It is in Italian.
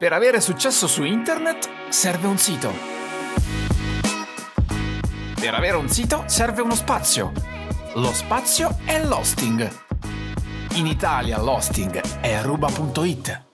Per avere successo su internet serve un sito. Per avere un sito serve uno spazio. Lo spazio è l'hosting. In Italia l'hosting è ruba.it.